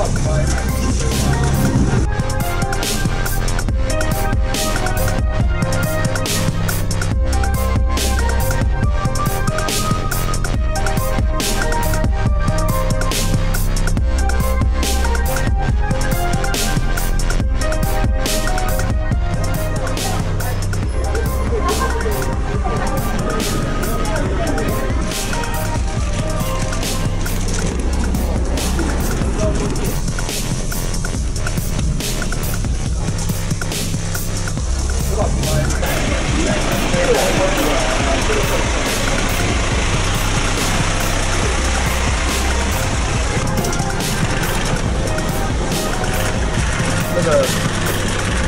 fuck, my ass. Obrigado.